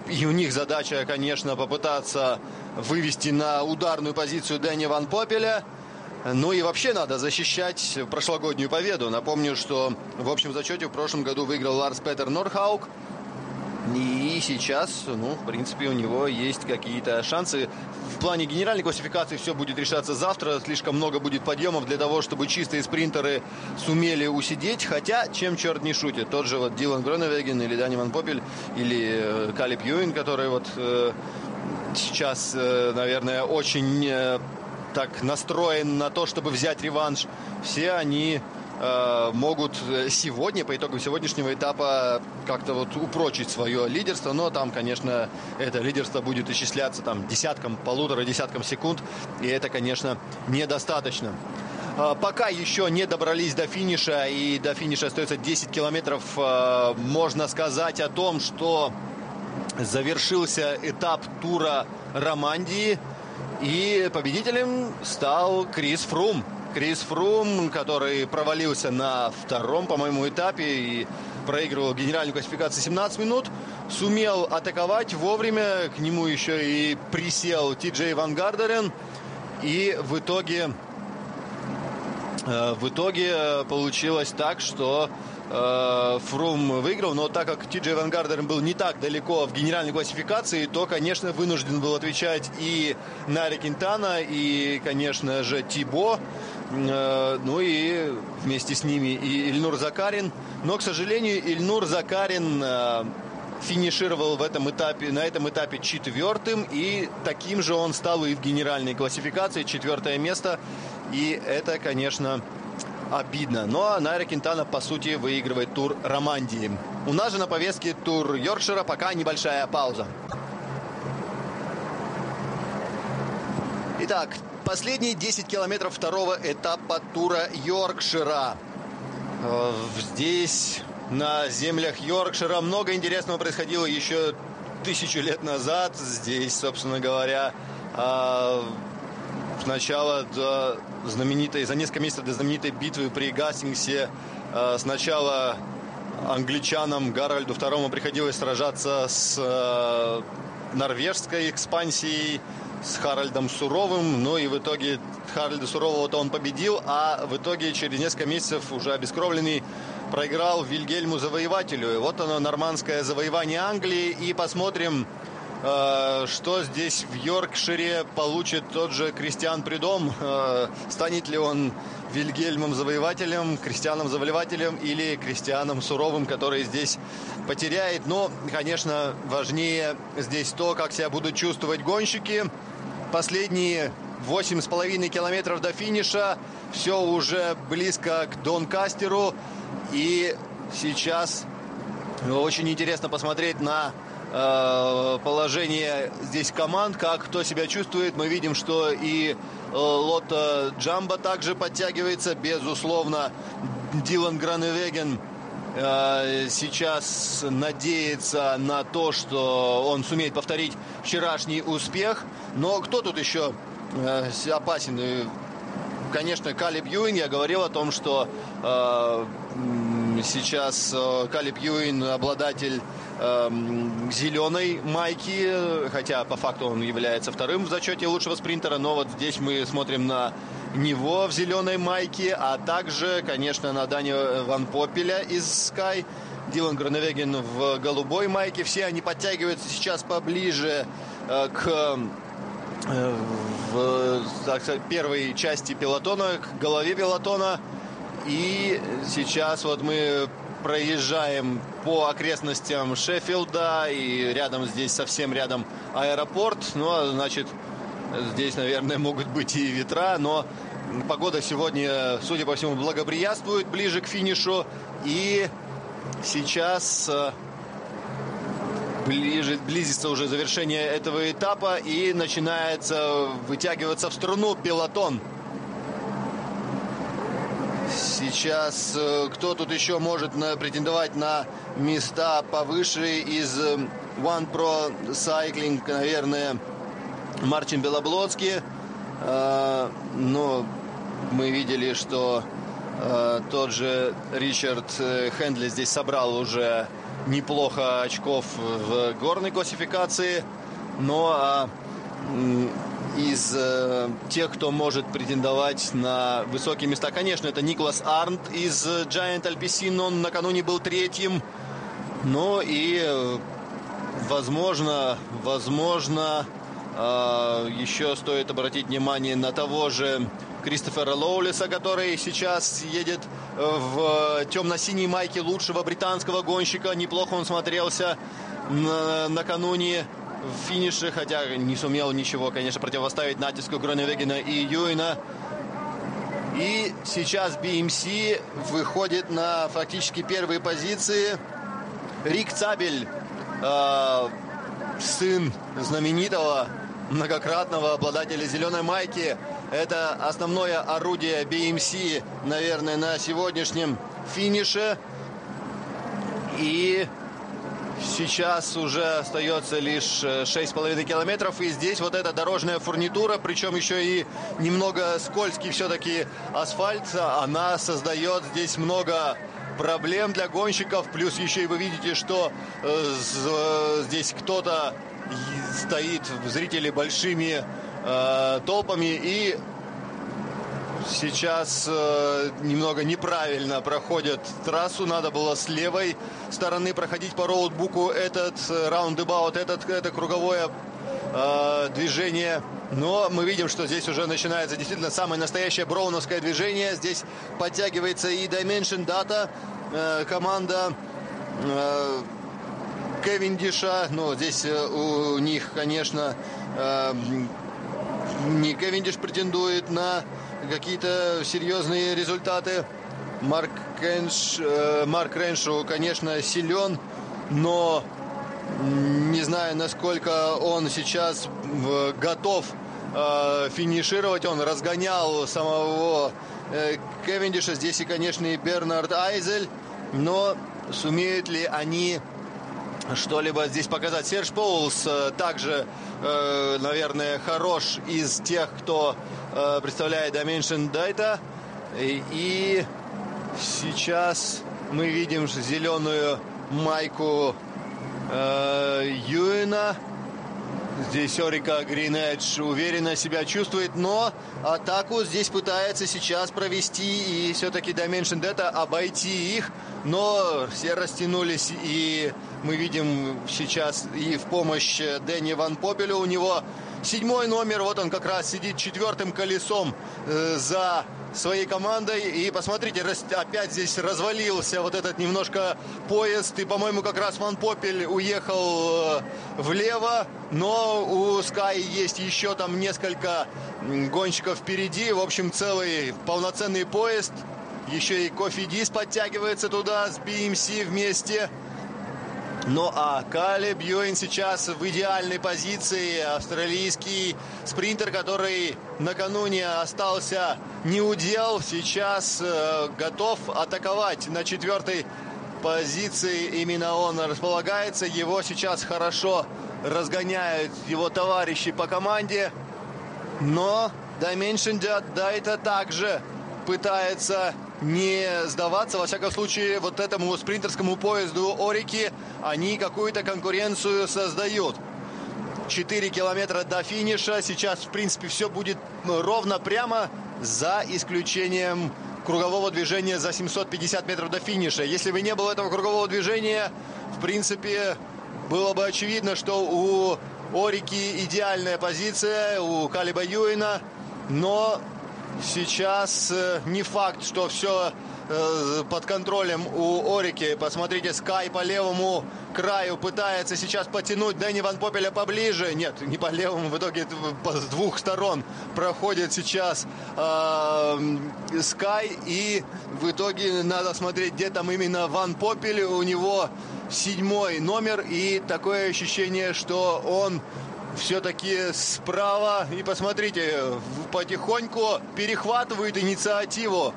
И у них задача, конечно, попытаться вывести на ударную позицию Дэнни Ван Попеля. Ну и вообще надо защищать прошлогоднюю победу. Напомню, что в общем зачете в прошлом году выиграл Ларс Петер Норхаук. И сейчас, ну, в принципе, у него есть какие-то шансы. В плане генеральной классификации все будет решаться завтра. Слишком много будет подъемов для того, чтобы чистые спринтеры сумели усидеть. Хотя, чем черт не шутит. Тот же вот Дилан Гроневеген или Дани Попель или э, Калип Юин, который вот э, сейчас, э, наверное, очень э, так настроен на то, чтобы взять реванш. Все они Э, могут сегодня, по итогам сегодняшнего этапа, как-то вот упрочить свое лидерство. Но там, конечно, это лидерство будет исчисляться там десятком, полутора десятком секунд. И это, конечно, недостаточно. э, пока еще не добрались до финиша, и до финиша остается 10 километров, э, можно сказать о том, что завершился этап тура Романдии, и победителем стал Крис Фрум. Крис Фрум, который провалился на втором, по-моему, этапе и проигрывал генеральную классификацию 17 минут, сумел атаковать вовремя, к нему еще и присел Ти Джей Ван Гардерен, и в итоге, в итоге получилось так, что э, Фрум выиграл, но так как Ти Джей Ван Гардерен был не так далеко в генеральной классификации, то, конечно, вынужден был отвечать и Нари Кентана, и, конечно же, Тибо. Э, ну и вместе с ними и Ильнур Закарин. Но, к сожалению, Ильнур Закарин э, финишировал в этом этапе, на этом этапе четвертым. И таким же он стал и в генеральной классификации. Четвертое место. И это, конечно, обидно. Но ну, а Найра Кентана, по сути, выигрывает тур Романдии. У нас же на повестке тур Йоркшира. Пока небольшая пауза. Итак, Последние 10 километров второго этапа тура Йоркшира. Э, здесь, на землях Йоркшира, много интересного происходило еще тысячу лет назад. Здесь, собственно говоря, э, сначала до знаменитой, за несколько месяцев до знаменитой битвы при Гастингсе э, сначала англичанам Гарольду II приходилось сражаться с норвежской экспансией с Харальдом Суровым. Ну и в итоге Харальда Сурового-то он победил, а в итоге через несколько месяцев уже обескровленный проиграл Вильгельму Завоевателю. И вот оно, нормандское завоевание Англии. И посмотрим, э, что здесь в Йоркшире получит тот же Кристиан Придом. Э, станет ли он Вильгельмом Завоевателем, Кристианом Завоевателем или Кристианом Суровым, который здесь потеряет. Но, конечно, важнее здесь то, как себя будут чувствовать гонщики последние 8,5 километров до финиша. Все уже близко к Донкастеру. И сейчас очень интересно посмотреть на э, положение здесь команд, как кто себя чувствует. Мы видим, что и э, Лотта Джамба также подтягивается. Безусловно, Дилан Граневеген э, сейчас надеется на то, что он сумеет повторить вчерашний успех. Но кто тут еще э, опасен? Конечно, Калиб Юин. Я говорил о том, что э, сейчас э, Калиб Юин обладатель э, зеленой майки, хотя по факту он является вторым в зачете лучшего спринтера, но вот здесь мы смотрим на него в зеленой майке, а также, конечно, на Дани Ван Попеля из Sky. Дилан Граневеген в голубой майке. Все они подтягиваются сейчас поближе э, к в так сказать, первой части пилотона, к голове пилотона. И сейчас вот мы проезжаем по окрестностям Шеффилда и рядом здесь совсем рядом аэропорт. Ну, а, значит, здесь, наверное, могут быть и ветра, но погода сегодня, судя по всему, благоприятствует ближе к финишу. И сейчас э, ближе, близится уже завершение этого этапа и начинается вытягиваться в струну пилотон. Сейчас э, кто тут еще может претендовать на места повыше из э, One Pro Cycling, наверное, Марчин Белоблодский. Э, но мы видели, что тот же Ричард Хендли здесь собрал уже неплохо очков в горной классификации. Но а, из э, тех, кто может претендовать на высокие места, конечно, это Никлас Арнт из Giant Alpecin. Он накануне был третьим. Но и, э, возможно, возможно, э, еще стоит обратить внимание на того же Кристофера Лоулиса, который сейчас едет в темно-синей майке лучшего британского гонщика. Неплохо он смотрелся на, накануне в финише, хотя не сумел ничего, конечно, противоставить натиску Гроневегена и Юина. И сейчас BMC выходит на фактически первые позиции. Рик Цабель, э, сын знаменитого многократного обладателя зеленой майки, Это основное орудие BMC, наверное, на сегодняшнем финише. И Сейчас уже остается лишь 6,5 километров. И здесь вот эта дорожная фурнитура, причем еще и немного скользкий все-таки асфальт, она создает здесь много проблем для гонщиков. Плюс еще и вы видите, что э, здесь кто-то стоит, зрители большими э, толпами. И сейчас э, немного неправильно проходят трассу. Надо было с левой стороны проходить по роутбуку этот раундебаут, этот, это круговое э, движение. Но мы видим, что здесь уже начинается действительно самое настоящее броуновское движение. Здесь подтягивается и Dimension Data, э, команда э, Кевиндиша. Ну, здесь э, у них, конечно, э, не Кевиндиш претендует на какие-то серьезные результаты. Марк, Кенш, э, Марк Реншу, конечно, силен, но не знаю, насколько он сейчас готов э, финишировать. Он разгонял самого э, Кевиндиша. Здесь и, конечно, и Бернард Айзель. Но сумеют ли они что-либо здесь показать? Серж Поулс также, наверное, хорош из тех, кто Э, представляет Dimension Data. И, сейчас мы видим зеленую майку э, Юина. Здесь Орика Гринедж уверенно себя чувствует, но атаку здесь пытается сейчас провести и все-таки Dimension Data обойти их, но все растянулись и мы видим сейчас и в помощь Дэнни Ван Попелю у него Седьмой номер, вот он как раз сидит четвертым колесом э, за своей командой. И посмотрите, опять здесь развалился вот этот немножко поезд. И, по-моему, как раз Ван Попель уехал э, влево. Но у Sky есть еще там несколько гонщиков впереди. В общем, целый полноценный поезд. Еще и Кофи Дис подтягивается туда с BMC вместе. Ну а Кали Бьюин сейчас в идеальной позиции. Австралийский спринтер, который накануне остался неудел, сейчас э, готов атаковать на четвертой позиции. Именно он располагается. Его сейчас хорошо разгоняют его товарищи по команде. Но Dimension Data также пытается не сдаваться. Во всяком случае, вот этому спринтерскому поезду Орики они какую-то конкуренцию создают. 4 километра до финиша. Сейчас, в принципе, все будет ровно прямо, за исключением кругового движения за 750 метров до финиша. Если бы не было этого кругового движения, в принципе, было бы очевидно, что у Орики идеальная позиция, у Калиба Юина, но Сейчас э, не факт, что все э, под контролем у Орики. Посмотрите, Скай по левому краю пытается сейчас потянуть Дэнни Ван Попеля поближе. Нет, не по левому, в итоге с двух сторон проходит сейчас э, Скай. И в итоге надо смотреть, где там именно Ван Попель. У него седьмой номер. И такое ощущение, что он все-таки справа. И посмотрите, потихоньку перехватывают инициативу.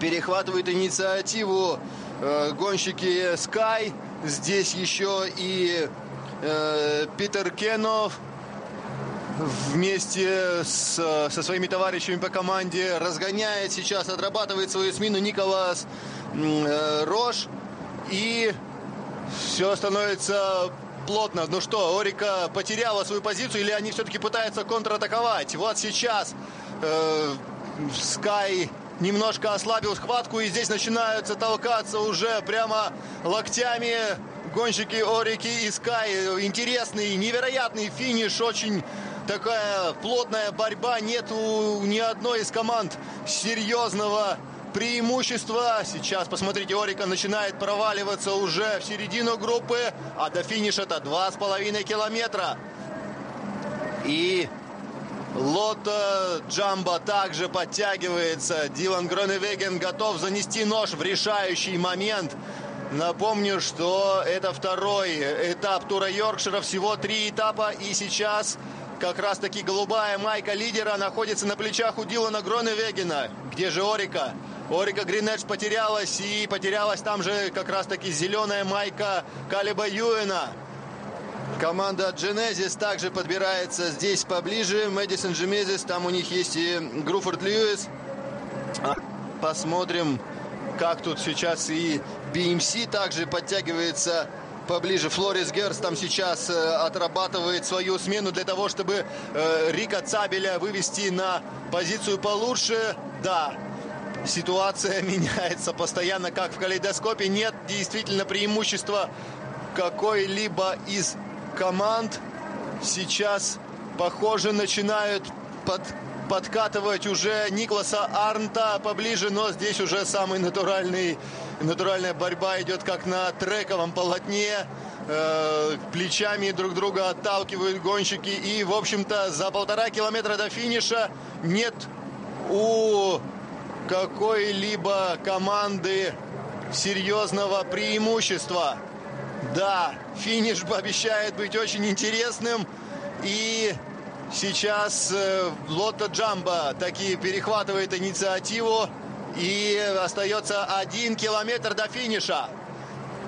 Перехватывают инициативу э, гонщики Sky. Здесь еще и э, Питер Кенов вместе с, со своими товарищами по команде разгоняет сейчас, отрабатывает свою смену Николас э, Рош. И все становится плотно. Ну что, Орика потеряла свою позицию или они все-таки пытаются контратаковать? Вот сейчас э, немножко ослабил схватку и здесь начинаются толкаться уже прямо локтями гонщики Орики и Sky. Интересный, невероятный финиш, очень такая плотная борьба. Нету ни одной из команд серьезного преимущество. Сейчас, посмотрите, Орика начинает проваливаться уже в середину группы, а до финиша это 2,5 километра. И Лотто Джамба также подтягивается. Дилан Гроневеген готов занести нож в решающий момент. Напомню, что это второй этап тура Йоркшира. Всего три этапа. И сейчас как раз таки голубая майка лидера находится на плечах у Дилана Гроневегена. Где же Орика? Орика Гринедж потерялась и потерялась там же как раз таки зеленая майка Калиба Юэна. Команда Genesis также подбирается здесь поближе. Мэдисон Джемезис, там у них есть и Груфорд Льюис. Посмотрим, как тут сейчас и BMC также подтягивается поближе. Флорис Герс там сейчас э, отрабатывает свою смену для того, чтобы э, Рика Цабеля вывести на позицию получше. Да, ситуация (laughs) меняется постоянно, как в калейдоскопе. Нет действительно преимущества какой-либо из команд. Сейчас, похоже, начинают под подкатывать уже Никласа Арнта поближе, но здесь уже самый натуральный, натуральная борьба идет как на трековом полотне. Э, плечами друг друга отталкивают гонщики. И, в общем-то, за полтора километра до финиша нет у какой-либо команды серьезного преимущества. Да, финиш обещает быть очень интересным. И Сейчас э, Лотто Джамба таки перехватывает инициативу. И остается один километр до финиша.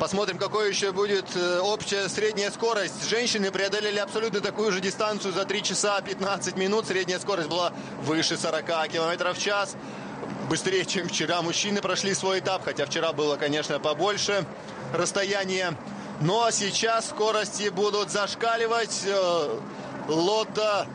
Посмотрим, какой еще будет э, общая средняя скорость. Женщины преодолели абсолютно такую же дистанцию за 3 часа 15 минут. Средняя скорость была выше 40 км в час. Быстрее, чем вчера. Мужчины прошли свой этап, хотя вчера было, конечно, побольше расстояние. Но ну, а сейчас скорости будут зашкаливать. Лотта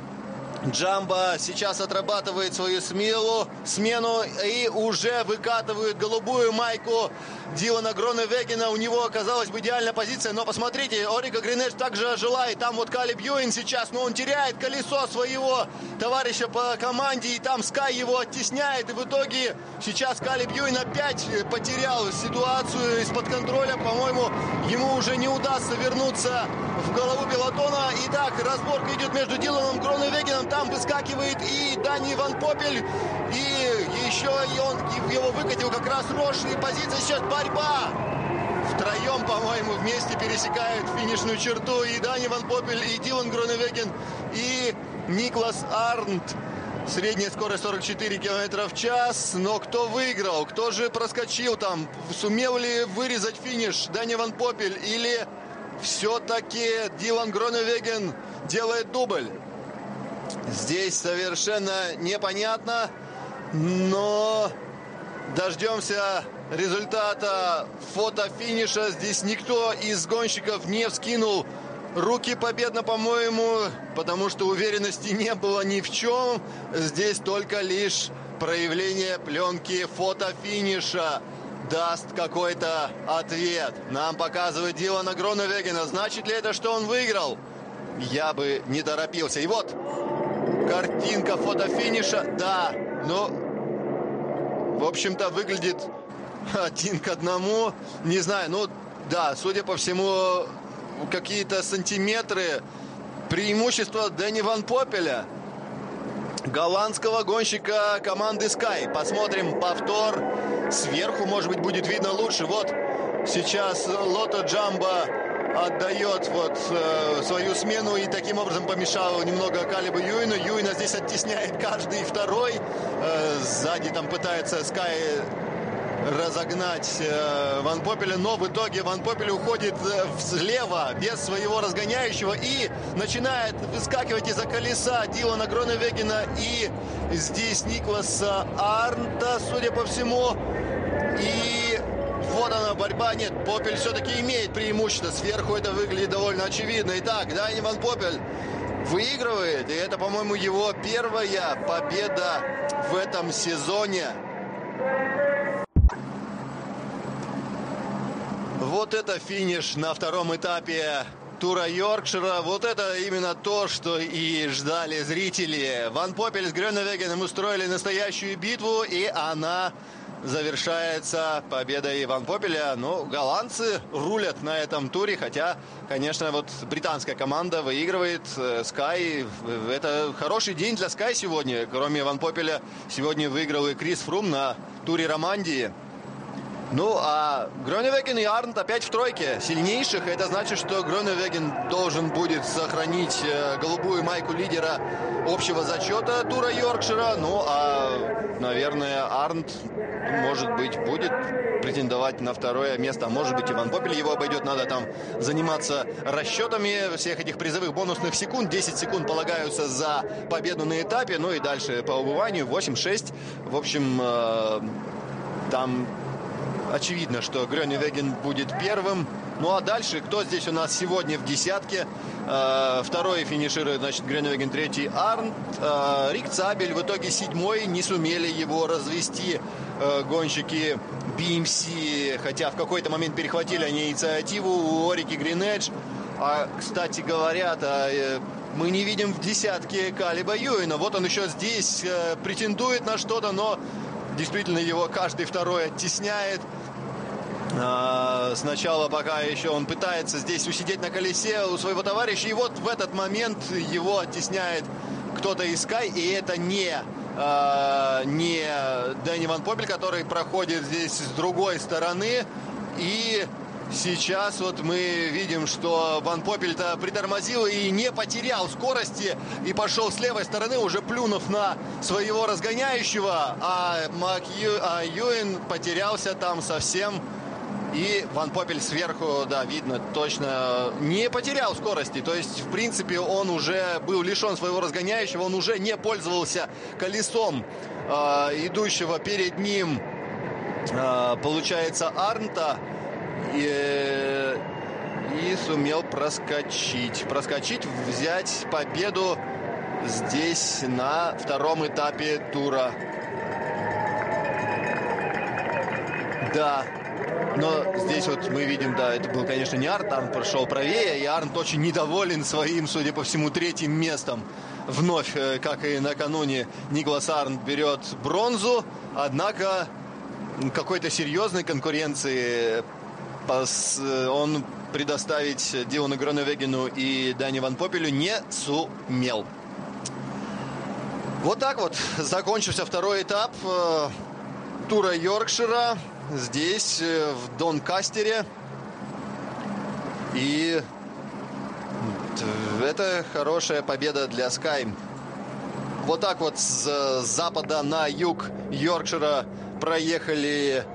Джамба сейчас отрабатывает свою смелу, смену и уже выкатывает голубую майку Дилана Гроневегена. У него оказалась бы идеальная позиция, но посмотрите, Орига Гринеш также желает. Там вот Калиб Юин сейчас, но он теряет колесо своего товарища по команде, и там Скай его оттесняет. И в итоге сейчас Калиб Юин опять потерял ситуацию из-под контроля. По-моему, ему уже не удастся вернуться в голову пилотона. Итак, разборка идет между Диланом Гроневегеном. Там выскакивает и Дани Ван Попель. И еще и он его выкатил как раз Рош. И позиция сейчас борьба. Втроем, по-моему, вместе пересекают финишную черту и Дани Ван Попель, и Дилан Гроневеген, и Никлас Арнт. Средняя скорость 44 км в час. Но кто выиграл? Кто же проскочил там? Сумел ли вырезать финиш Дани Ван Попель? Или все-таки Дилан Гроневеген делает дубль? Здесь совершенно непонятно. Но дождемся результата фотофиниша. Здесь никто из гонщиков не вскинул руки победно, по-моему, потому что уверенности не было ни в чем. Здесь только лишь проявление пленки фотофиниша даст какой-то ответ. Нам показывает Дилана Гроновегена. Значит ли это, что он выиграл? Я бы не торопился. И вот картинка фотофиниша. Да, но, в общем-то, выглядит один к одному. Не знаю, ну да, судя по всему, какие-то сантиметры преимущества Дэнни Ван Попеля, голландского гонщика команды Sky. Посмотрим повтор. Сверху, может быть, будет видно лучше. Вот сейчас Лото Джамба отдает вот э, свою смену и таким образом помешал немного Калибу Юину. Юина здесь оттесняет каждый второй. Э, сзади там пытается Скай разогнать э, Ван Попеля, но в итоге Ван Попель уходит э, слева без своего разгоняющего и начинает выскакивать из-за колеса Дилана Гроневегена и здесь Никласа Арнта, судя по всему. И вот она, борьба. Нет, Попель все-таки имеет преимущество. Сверху это выглядит довольно очевидно. Итак, Дани Ван Попель выигрывает. И это, по-моему, его первая победа в этом сезоне. Вот это финиш на втором этапе тура Йоркшира. Вот это именно то, что и ждали зрители. Ван Попель с Грёневегеном устроили настоящую битву, и она завершается победой Ван Попеля. Ну, голландцы рулят на этом туре, хотя, конечно, вот британская команда выигрывает. Скай, это хороший день для Скай сегодня. Кроме Ван Попеля, сегодня выиграл и Крис Фрум на туре Романдии. Ну, а Гроневеген и Арнт опять в тройке сильнейших. Это значит, что Гроневеген должен будет сохранить э, голубую майку лидера общего зачета тура Йоркшира. Ну, а, наверное, Арнт, может быть, будет претендовать на второе место. А может быть, Иван Попель его обойдет. Надо там заниматься расчетами всех этих призовых бонусных секунд. 10 секунд полагаются за победу на этапе. Ну и дальше по убыванию 8-6. В общем, э, там очевидно, что Грёневеген будет первым. Ну а дальше, кто здесь у нас сегодня в десятке? Э, второй финиширует, значит, Грёневеген, третий Арнт. Э, Рик Цабель в итоге седьмой. Не сумели его развести э, гонщики BMC, хотя в какой-то момент перехватили они инициативу у Орики Гринедж. А, кстати говоря, -то, мы не видим в десятке Калиба Юина. Вот он еще здесь претендует на что-то, но действительно его каждый второй оттесняет. А, сначала пока еще он пытается здесь усидеть на колесе у своего товарища. И вот в этот момент его оттесняет кто-то из Скай. И это не, а, не Дэнни Ван Попель, который проходит здесь с другой стороны. И сейчас вот мы видим, что Ван Попель-то притормозил и не потерял скорости. И пошел с левой стороны, уже плюнув на своего разгоняющего. А, Мак а Юин потерялся там совсем и Ван Попель сверху, да, видно, точно не потерял скорости. То есть, в принципе, он уже был лишен своего разгоняющего, он уже не пользовался колесом э, идущего перед ним, э, получается, Арнта. И, и сумел проскочить. Проскочить, взять победу здесь на втором этапе тура. Да, но здесь вот мы видим, да, это был, конечно, не Арнт, Арнт прошел правее, и Арнт очень недоволен своим, судя по всему, третьим местом. Вновь, э, как и накануне, Николас Арнт берет бронзу, однако какой-то серьезной конкуренции он предоставить Дилану Гроневегину и Дани Ван Попелю не сумел. Вот так вот закончился второй этап э, тура Йоркшира здесь, э, в Донкастере. И это хорошая победа для Sky. Вот так вот с запада на юг Йоркшира проехали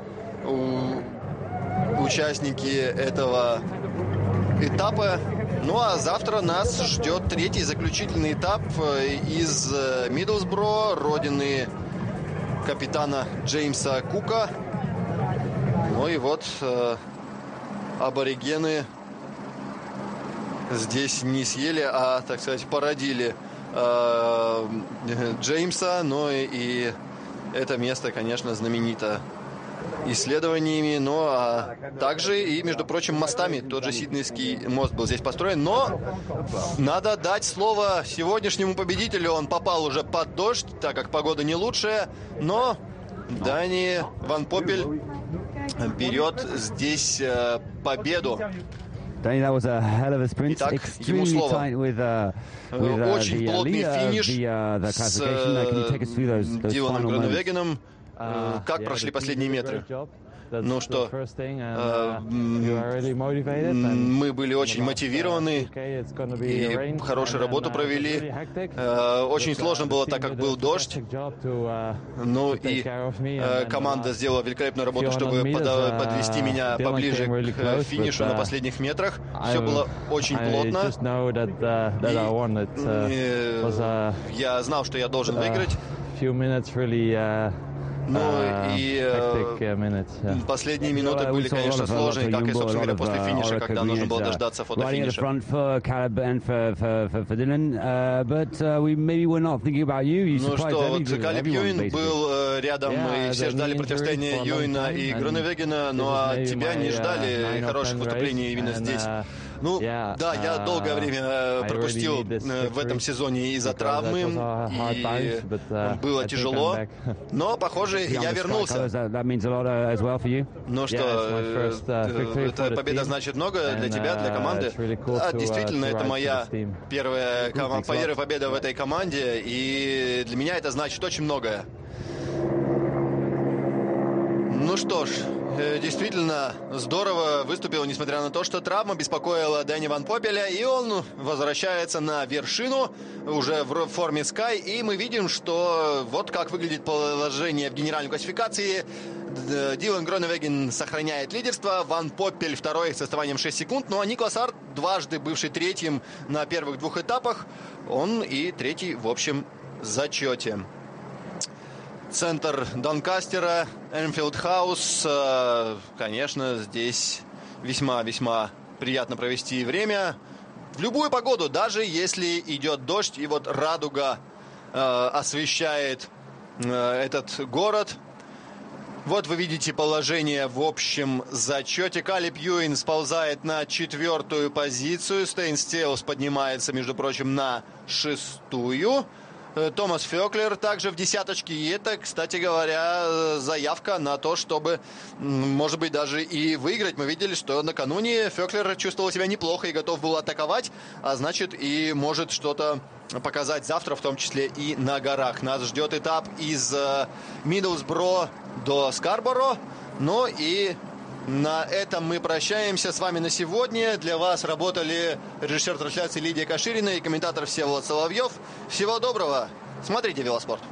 участники этого этапа. Ну а завтра нас ждет третий заключительный этап э, из э, Миддлсбро, родины капитана Джеймса Кука. Ну и вот э, аборигены здесь не съели, а, так сказать, породили э, Джеймса. Но и, и это место, конечно, знаменито исследованиями, но а также и, между прочим, мостами. Тот же Сиднейский мост был здесь построен. Но надо дать слово сегодняшнему победителю. Он попал уже под дождь, так как погода не лучшая. Но Дани Ван Попель берет здесь э, победу. Danny, that was a hell of a sprint. Итак, Extremely tight with, uh, with uh, Очень the, uh, плотный leader of финиш the, uh, the с classification. Uh, can you take us through those, those Диланом final moments? Э, Как прошли последние метры? Ну что, э, мы были очень мотивированы и хорошую работу провели. Э, Очень сложно было, так как был дождь. Ну и команда сделала великолепную работу, чтобы подвести меня поближе к финишу на последних метрах. Все было очень плотно. И, Я знал, что я должен выиграть. Ну и э, последние минуты были, конечно, сложные, как и, собственно говоря, после финиша, когда нужно было дождаться фотофиниша. uh, uh, Ну что, вот Калиб Юин был э, рядом, и все ждали противостояния Юина и and Гроневегена, this ну а тебя не uh, ждали or хороших 10 выступлений именно здесь. Ну, yeah, да, я uh, долгое время э, пропустил э, в этом сезоне из-за травмы, и uh, было тяжело, но, похоже, я вернулся. Uh. Ну что, э, uh, for эта победа значит много для тебя, для команды. Да, действительно, это моя первая, первая победа в этой команде, и для меня это значит очень многое. Ну что ж, э, действительно здорово выступил, несмотря на то, что травма беспокоила Дэнни Ван Попеля, и он возвращается на вершину уже в форме Sky, и мы видим, что вот как выглядит положение в генеральной классификации. Дилан Гроневеген сохраняет лидерство, Ван Поппель второй с отставанием 6 секунд, ну а Николас Арт, дважды бывший третьим на первых двух этапах, он и третий в общем зачете. Центр Донкастера, Энфилд Хаус. Э, конечно, здесь весьма-весьма приятно провести время. В любую погоду, даже если идет дождь и вот радуга э, освещает э, этот город. Вот вы видите положение в общем зачете. Калип Юин сползает на четвертую позицию. Стейн Стеус поднимается, между прочим, на шестую. Томас Феклер также в десяточке. И это, кстати говоря, э, заявка на то, чтобы, может быть, даже и выиграть. Мы видели, что накануне Феклер чувствовал себя неплохо и готов был атаковать, а значит и может что-то показать завтра, в том числе и на горах. Нас ждет этап из Миддлсбро э, до Скарборо. Ну и на этом мы прощаемся с вами на сегодня. Для вас работали режиссер трансляции Лидия Каширина и комментатор Всеволод Соловьев. Всего доброго. Смотрите велоспорт.